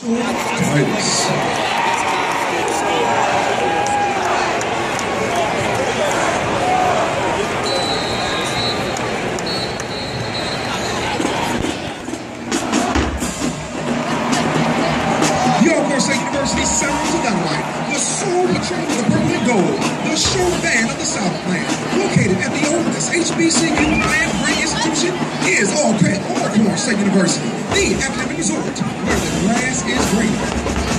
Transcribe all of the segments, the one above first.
Titus. York University Sounds of Dynomite, the Soul Gold, the show band of the Southland, located at the oldest HBCU land grant institution, is All Credit Oregon State University, the academic resort where the is greener,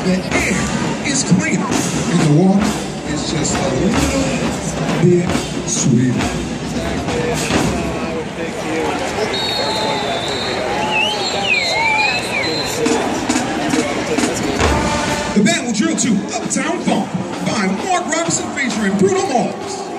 the air is cleaner, and the water is just a little bit sweeter. The band will drill to Uptown Funk by Mark Ronson featuring Bruno Mars.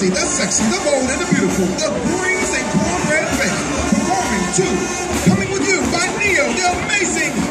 The sassy, the sexy, the bold, and the beautiful, the Greens and Cornbread Band, performing two, coming with you by Ne-Yo, the amazing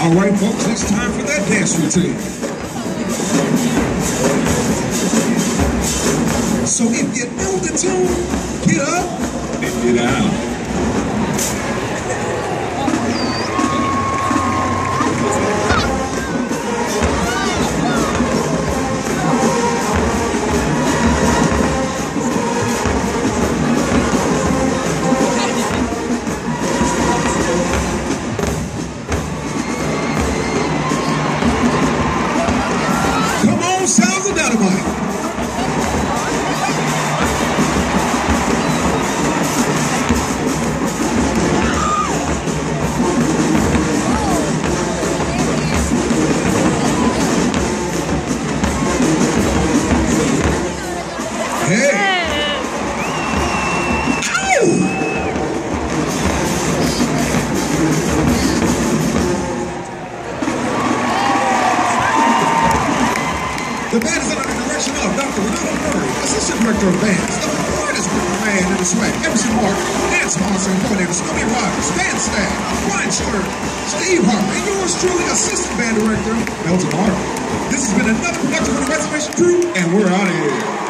All right, folks, it's time for that dance routine. So if you know the tune, get up and get out. The band is under the direction of Dr. Renato Murray, Assistant Director of Bands, the working man in the swag, Emerson Martin, and sponsor and coordinator, Scooby Rogers, band staff, Brian Short, Steve Harper, and yours truly, Assistant Band Director, Melton Martin. This has been another production from the Reservation Crew, and we're out of here.